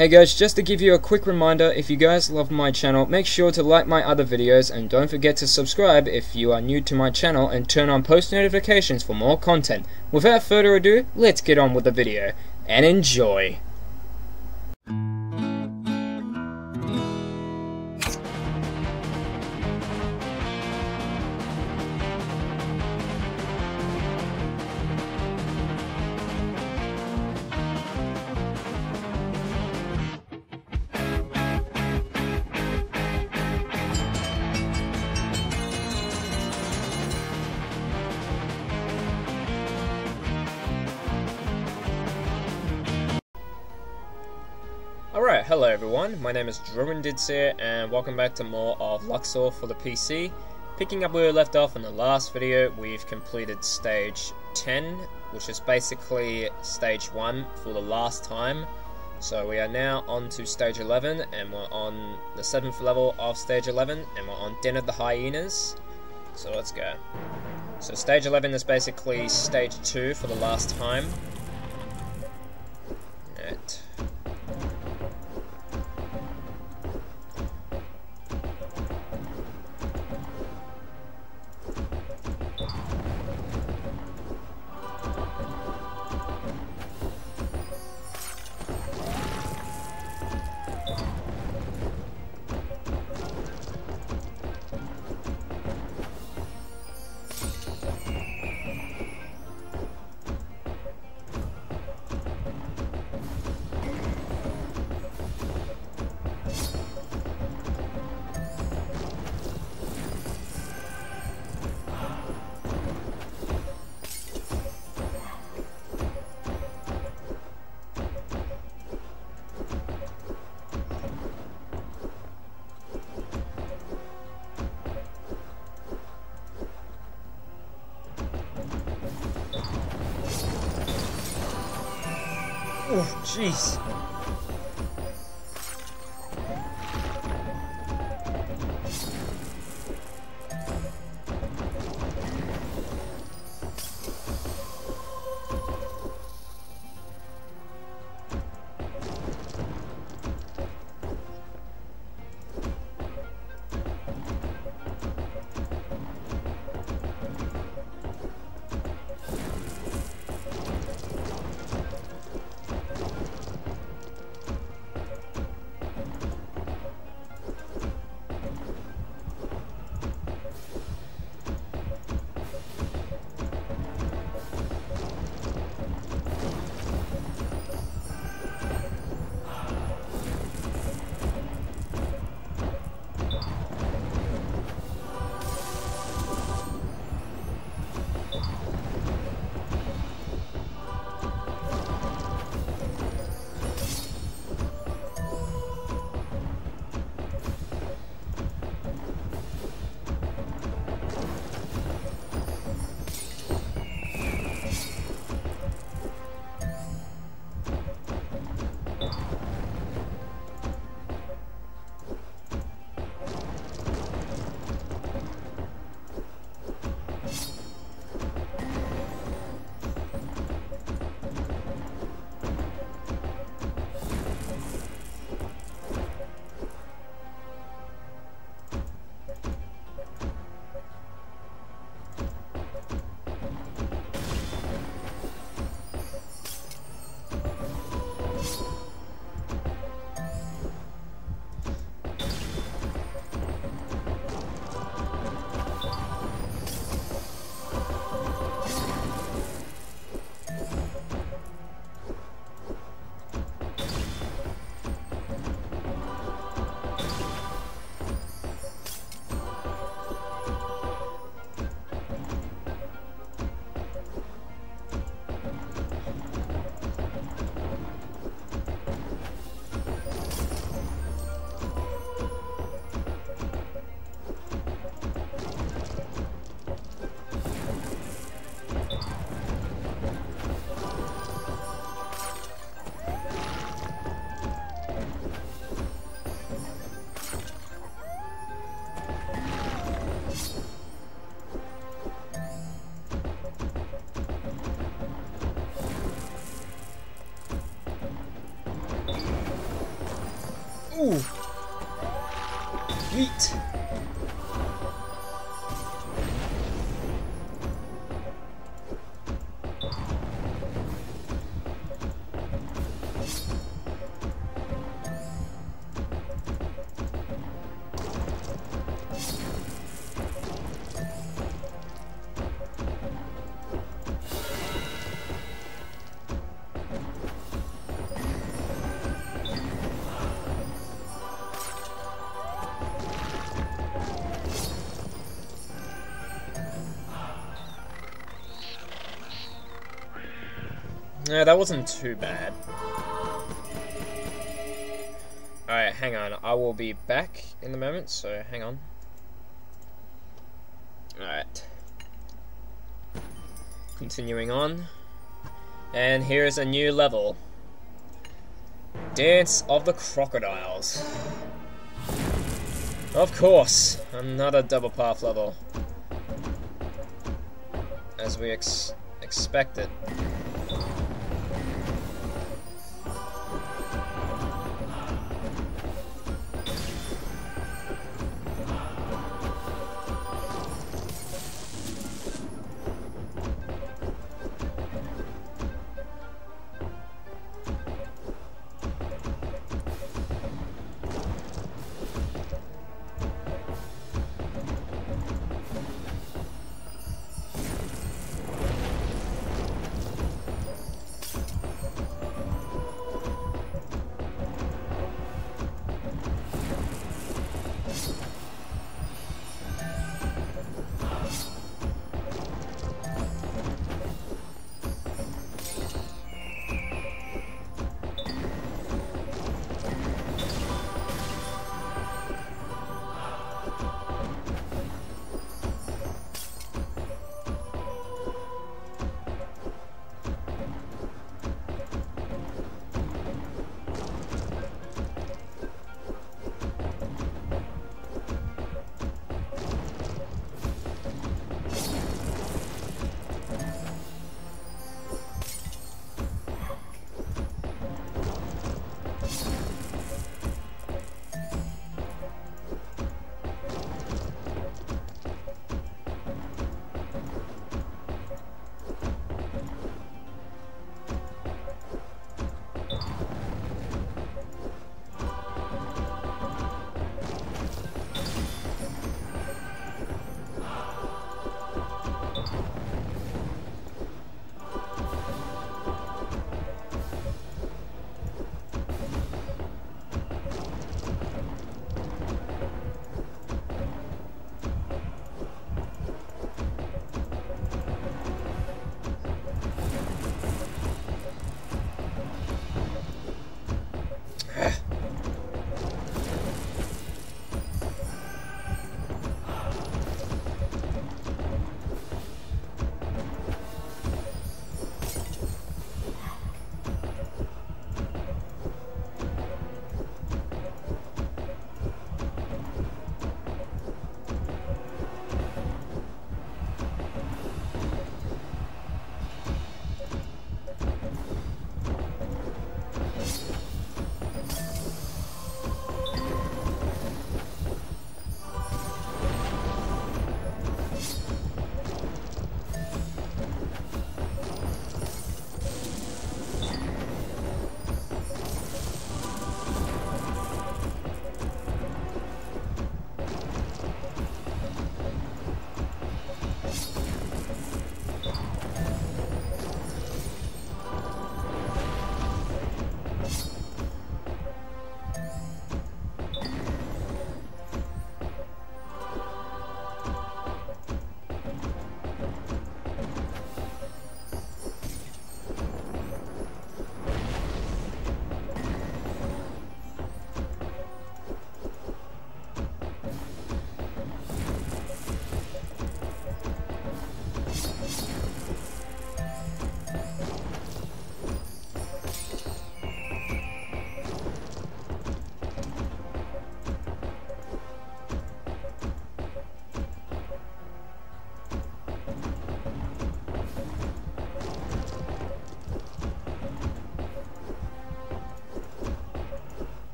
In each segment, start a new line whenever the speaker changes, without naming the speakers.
Hey guys, just to give you a quick reminder, if you guys love my channel, make sure to like my other videos and don't forget to subscribe if you are new to my channel and turn on post notifications for more content. Without further ado, let's get on with the video, and enjoy! Everyone, my name is DrewynDidds here, and welcome back to more of Luxor for the PC. Picking up where we left off in the last video, we've completed stage 10, which is basically stage 1 for the last time. So we are now on to stage 11, and we're on the 7th level of stage 11, and we're on Den of the Hyenas. So let's go. So stage 11 is basically stage 2 for the last time. Right. Jeez. Yeet. Yeah, that wasn't too bad. Alright, hang on. I will be back in a moment, so hang on. Alright. Continuing on. And here is a new level. Dance of the Crocodiles. Of course, another double path level. As we ex expected.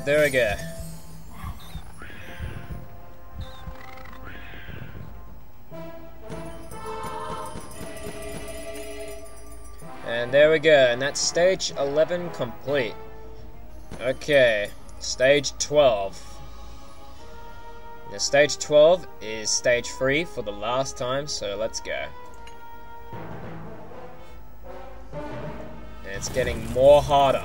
Alright, there we go. And there we go, and that's stage 11 complete. Okay, stage 12. Now stage 12 is stage 3 for the last time, so let's go. And it's getting more harder.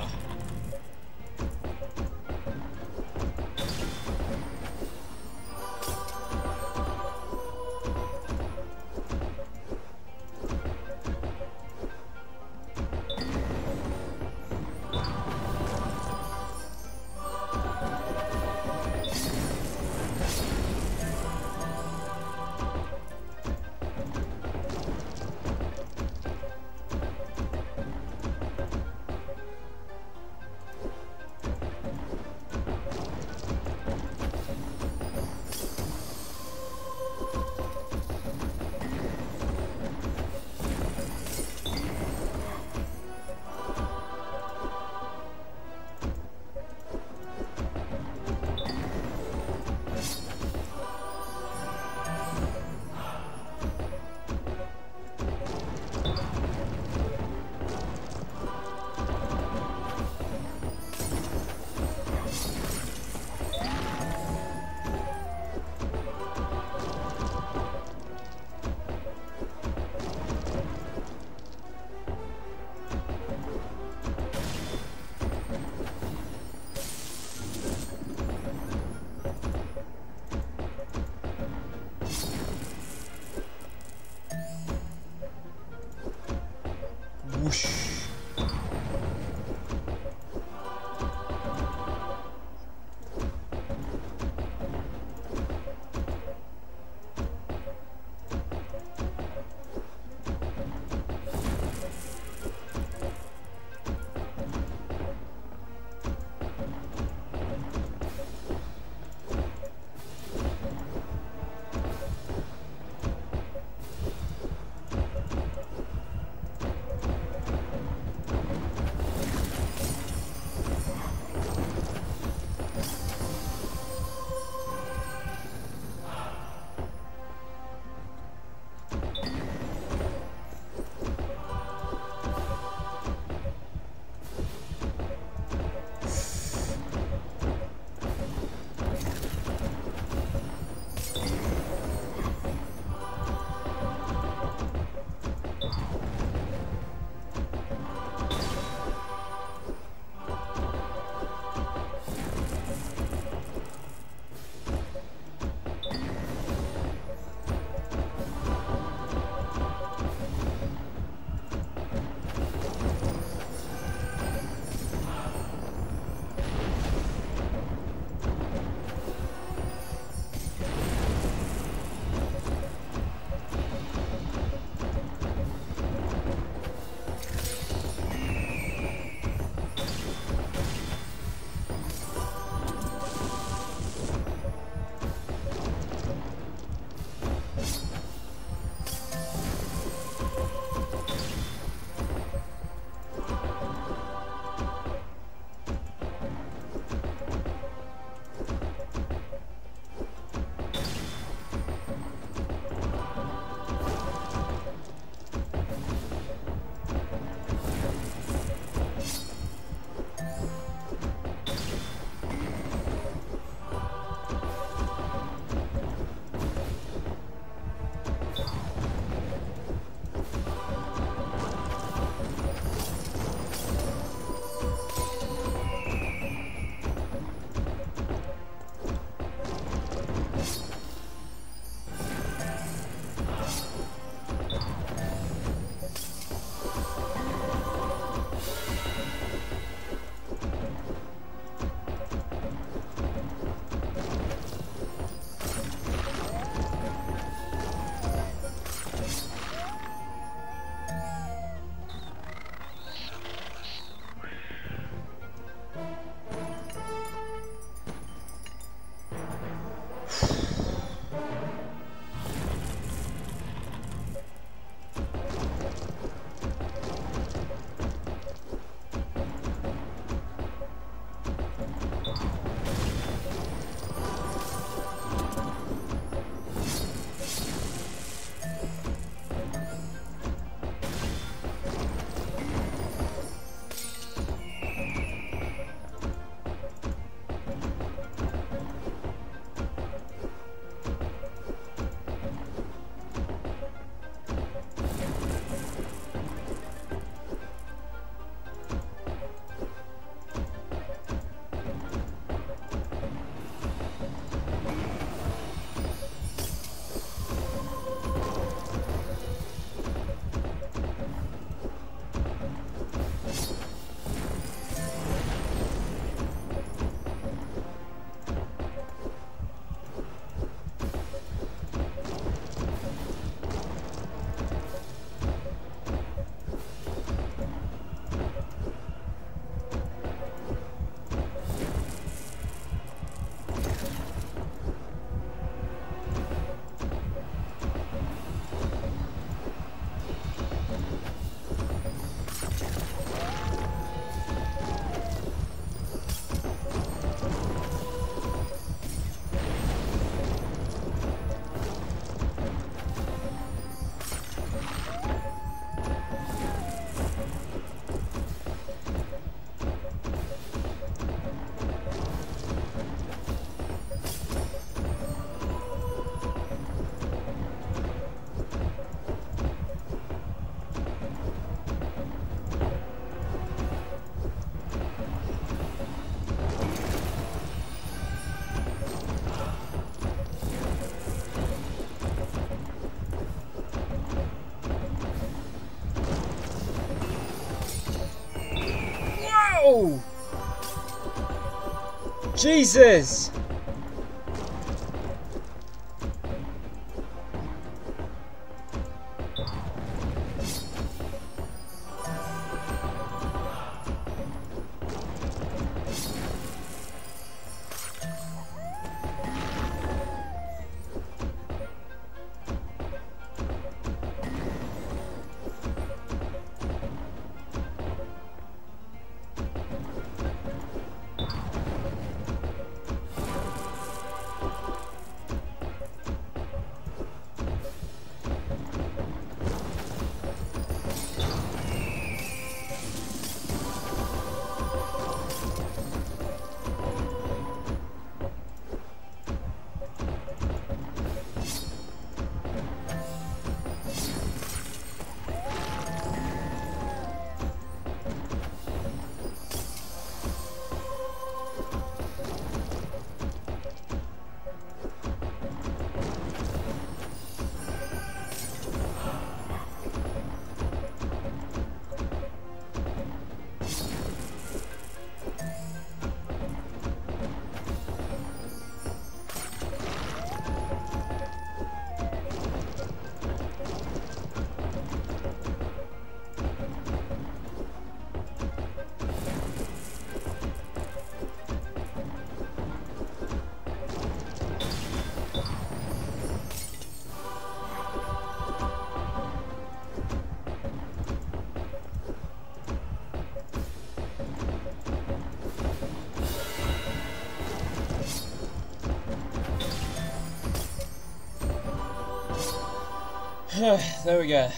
Oh! Jesus! there we go.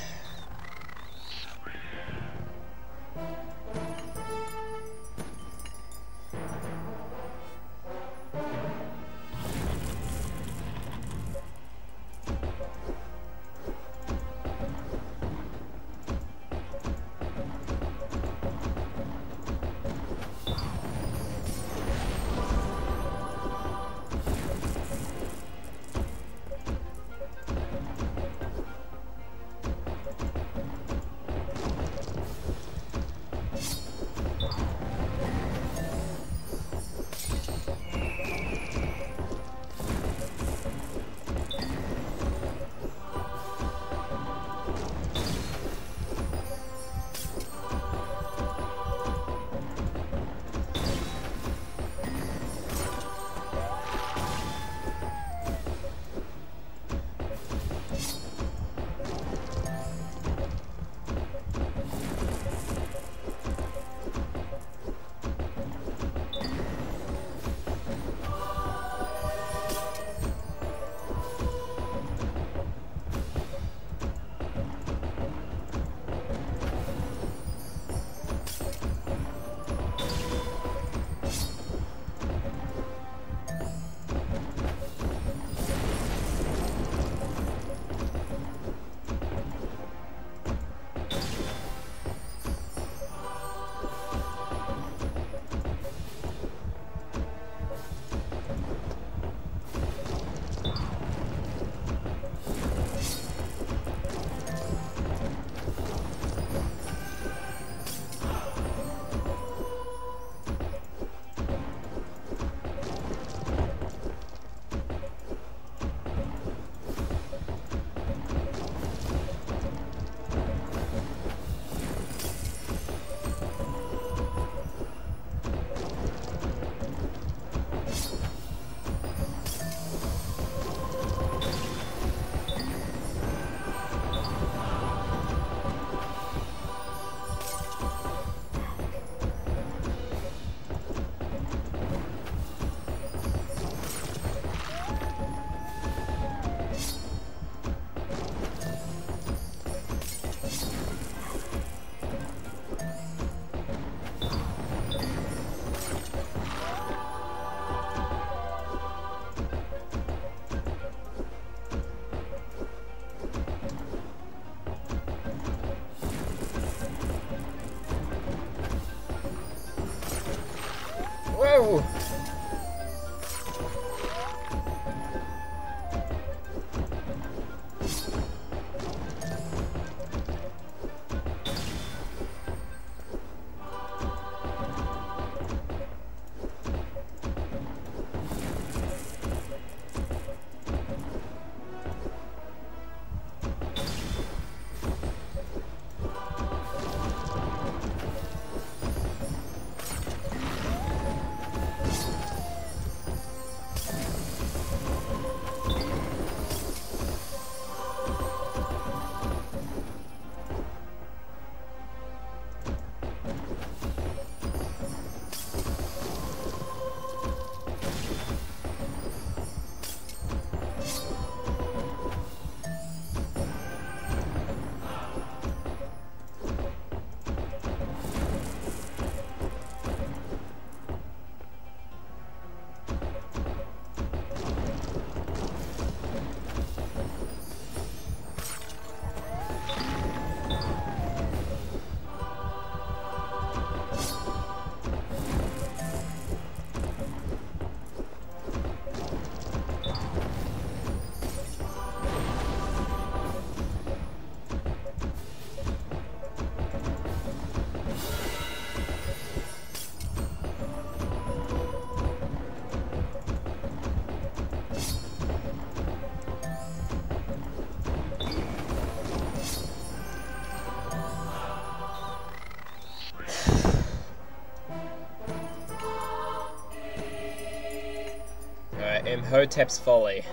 Imhotep's Folly.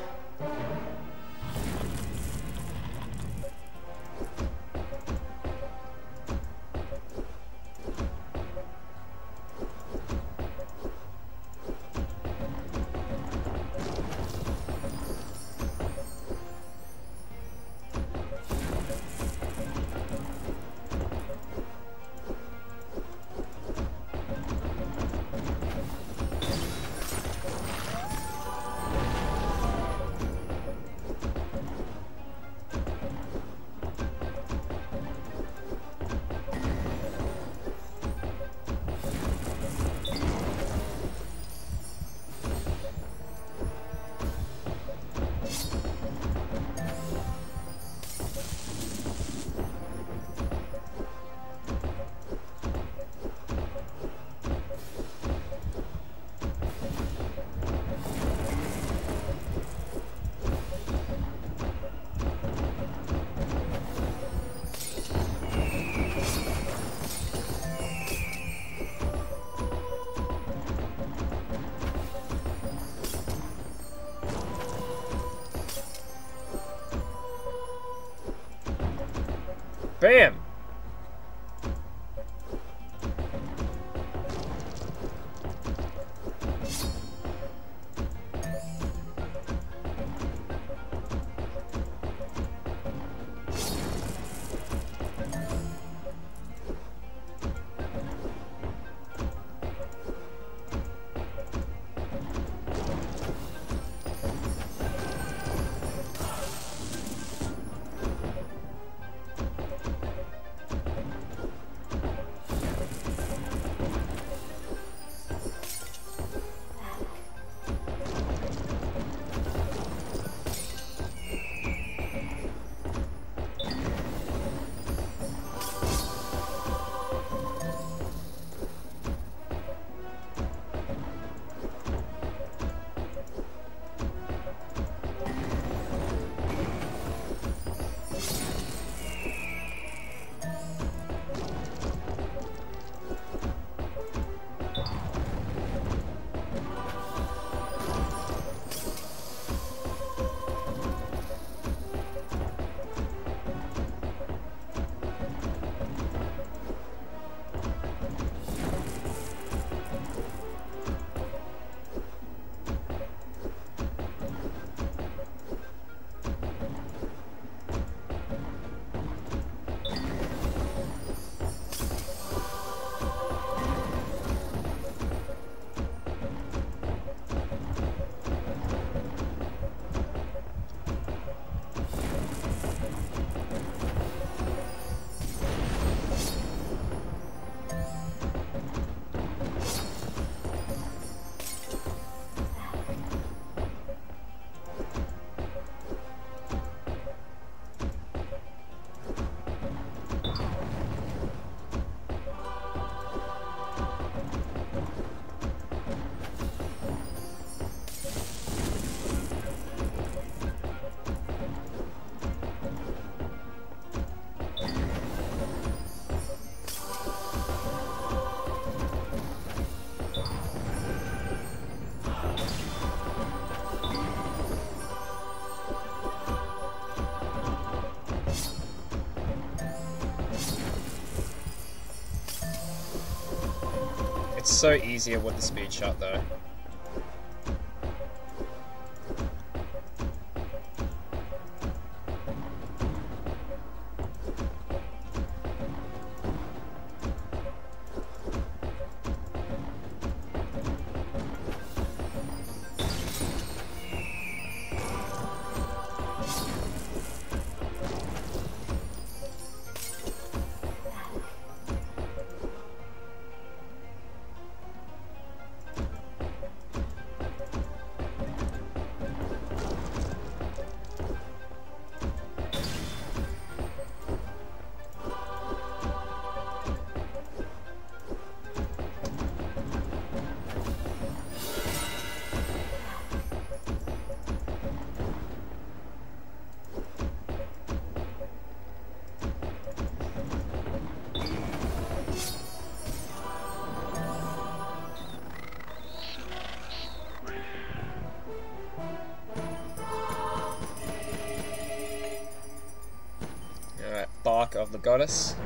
Bam! So easier with the speed shot though. The Goddess.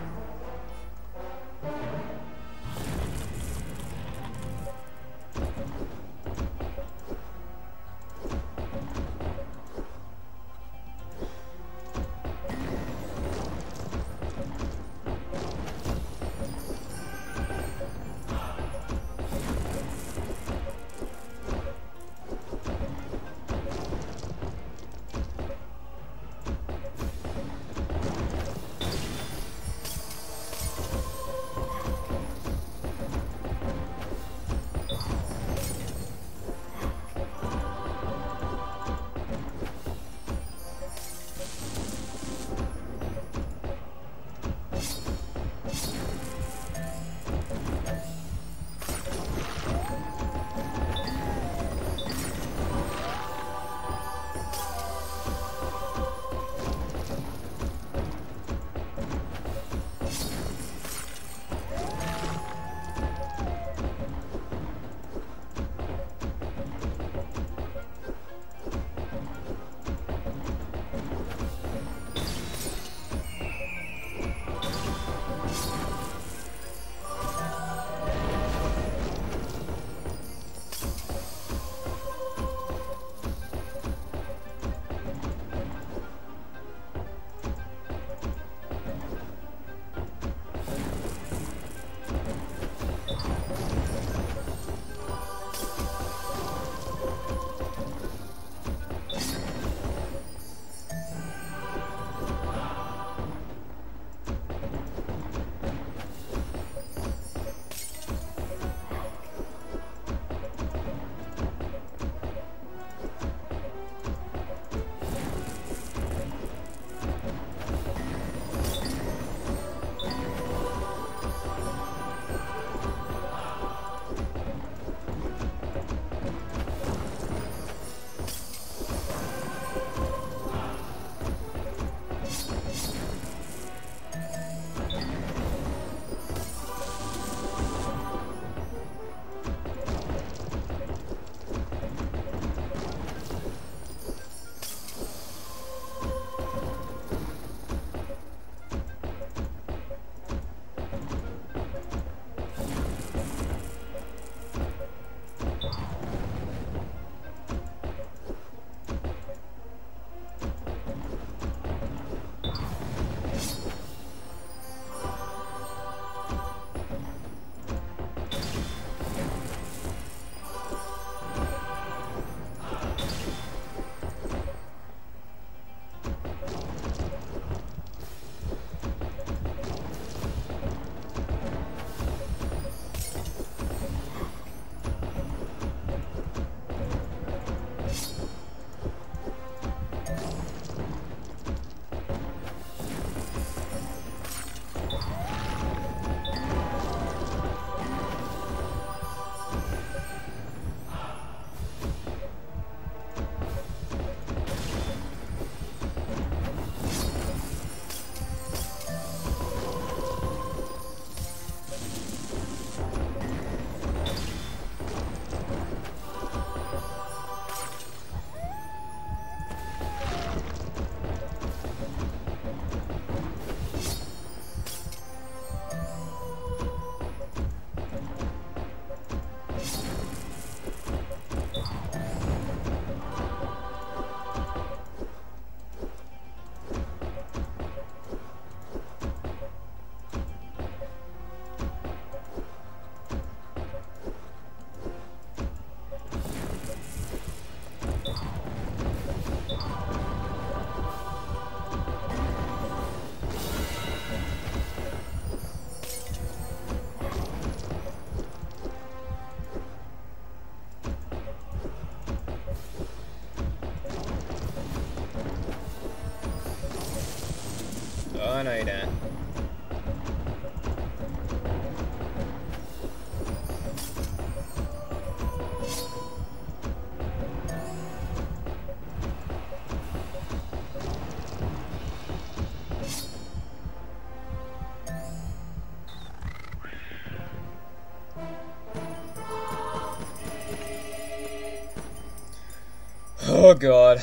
Oh god.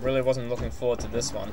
Really wasn't looking forward to this one.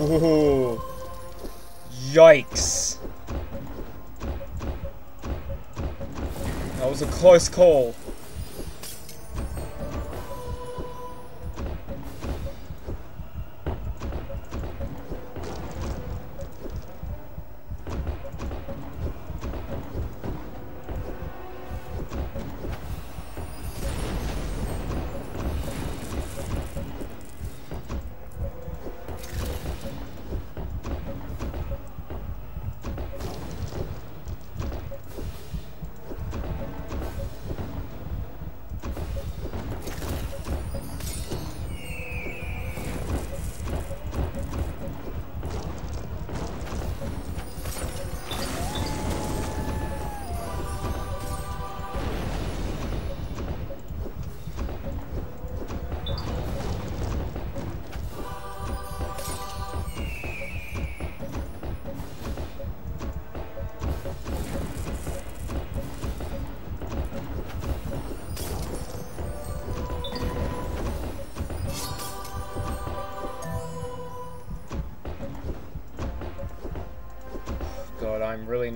Ooh. Yikes. That was a close call.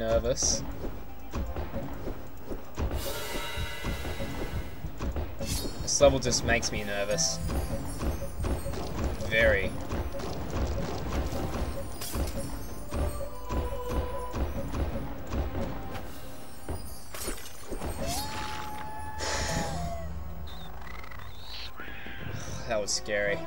Nervous. This level just makes me nervous. Very. that was scary.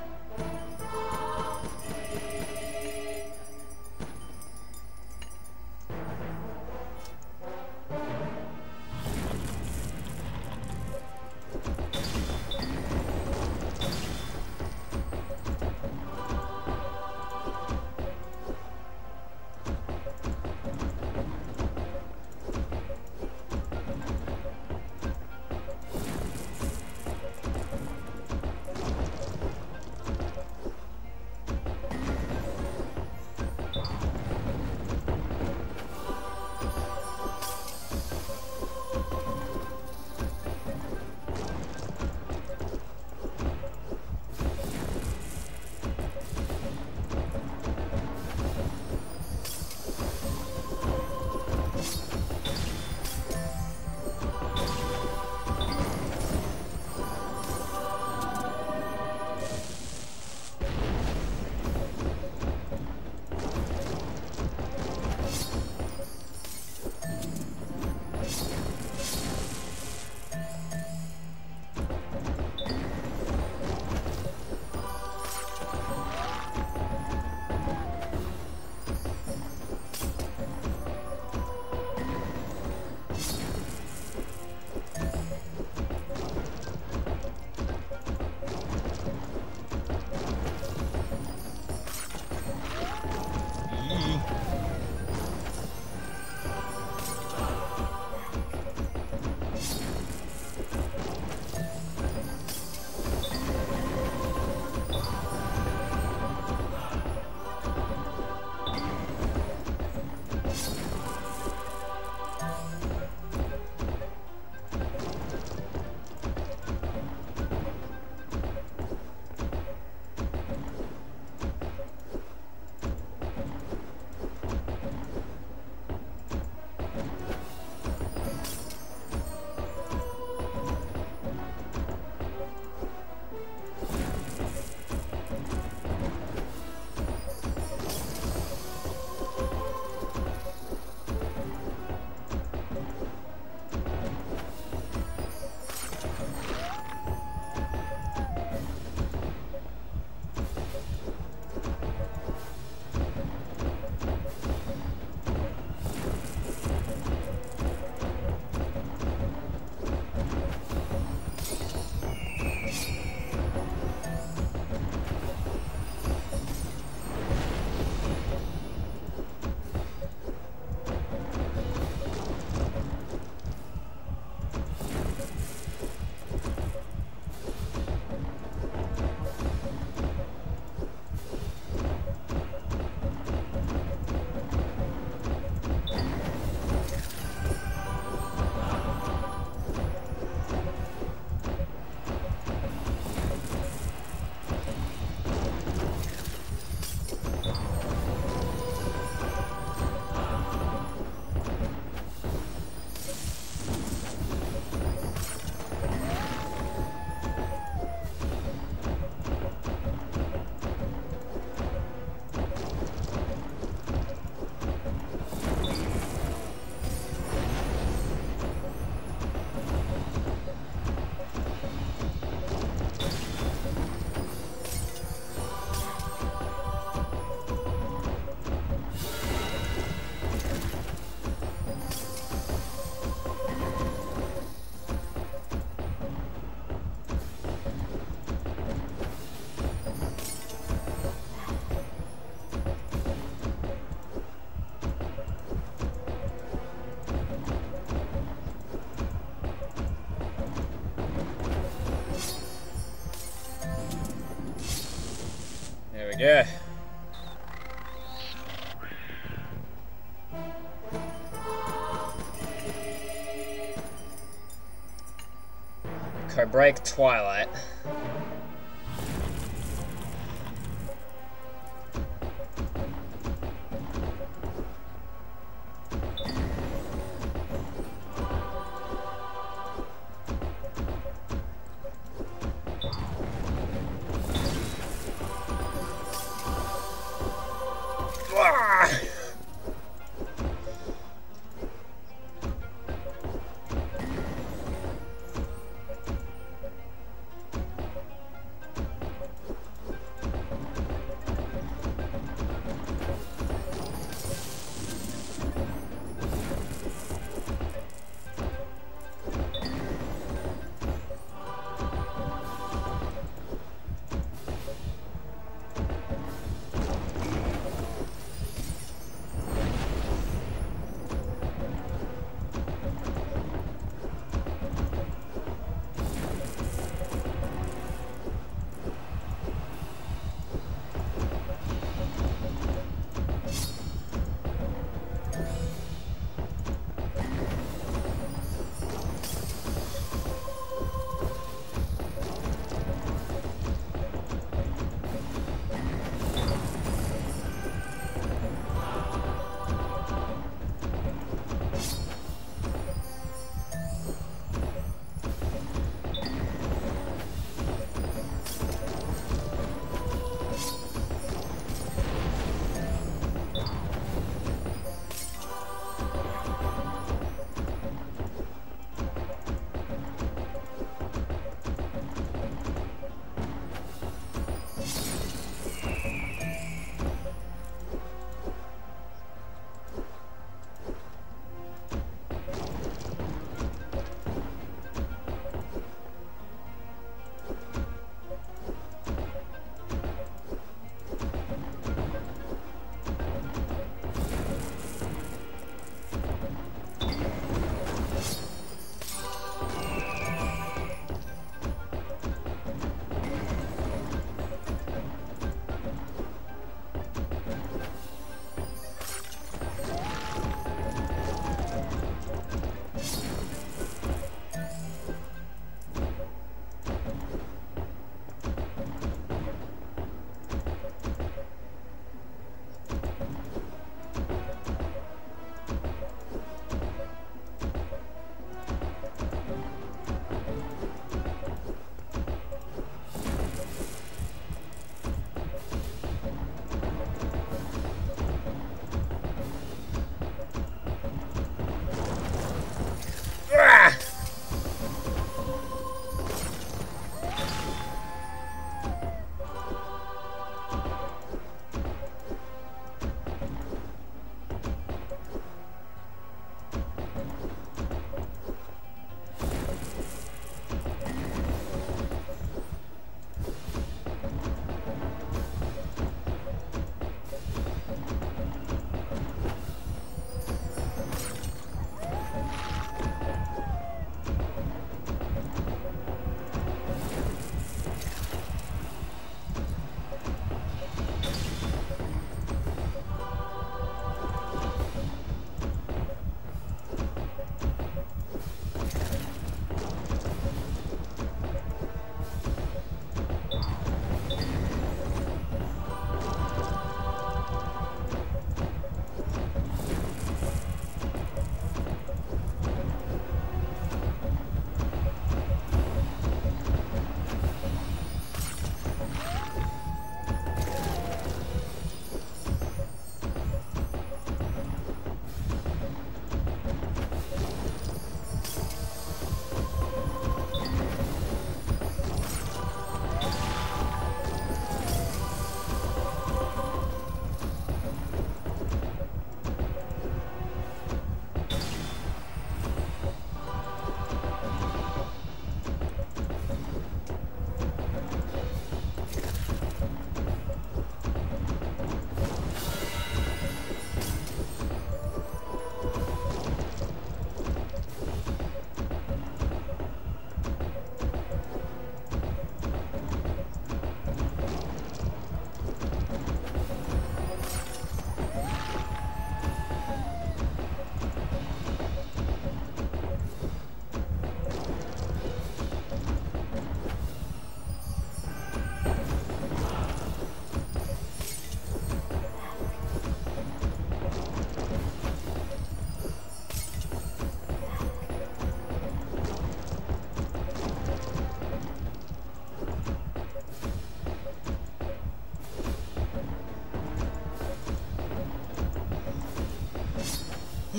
Yeah. Break Twilight.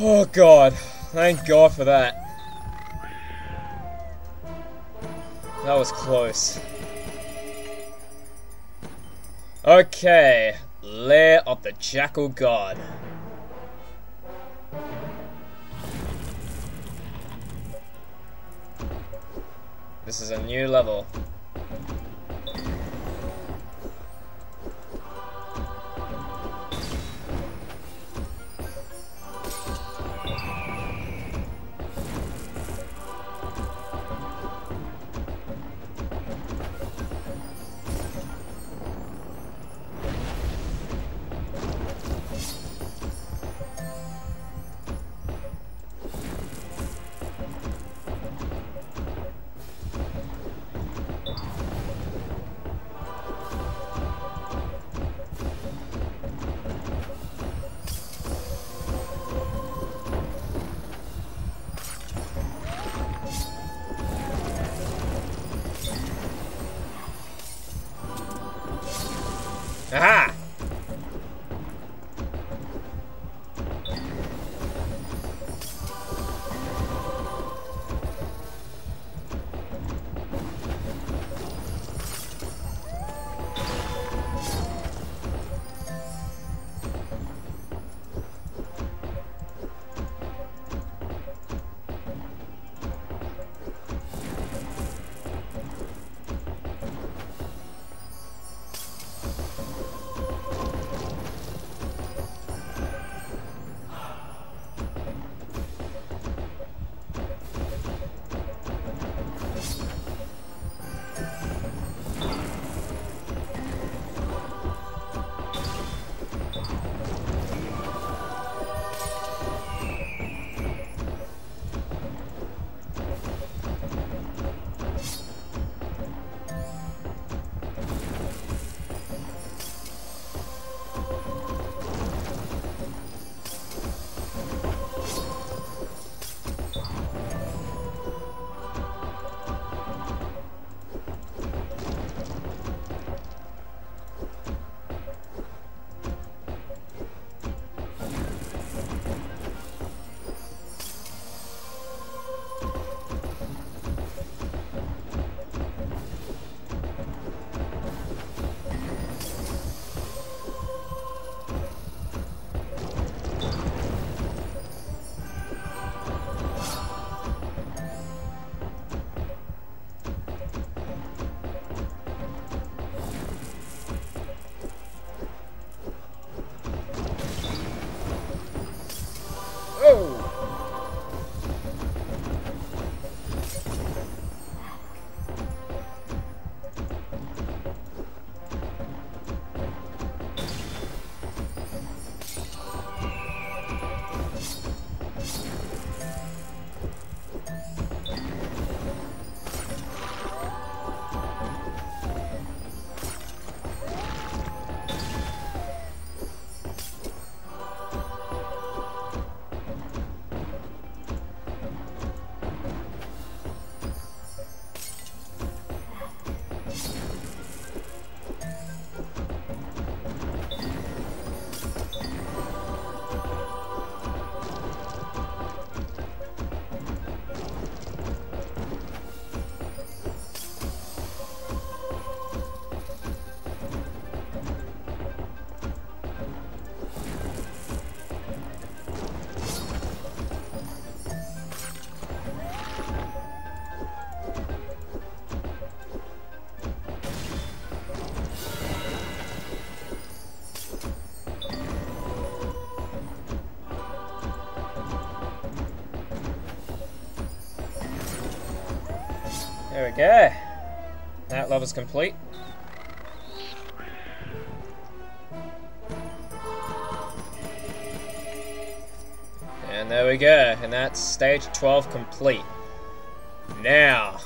Oh god, thank god for that. That was close. Okay, Lair of the Jackal God. This is a new level. Go. That level's complete. And there we go. And that's stage 12 complete. Now,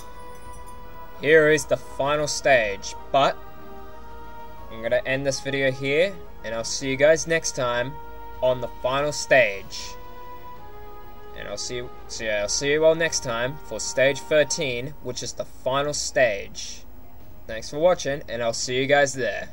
here is the final stage. But, I'm going to end this video here. And I'll see you guys next time on the final stage. And I'll see you, so yeah, I'll see you all next time for stage 13, which is the final stage. Thanks for watching, and I'll see you guys there.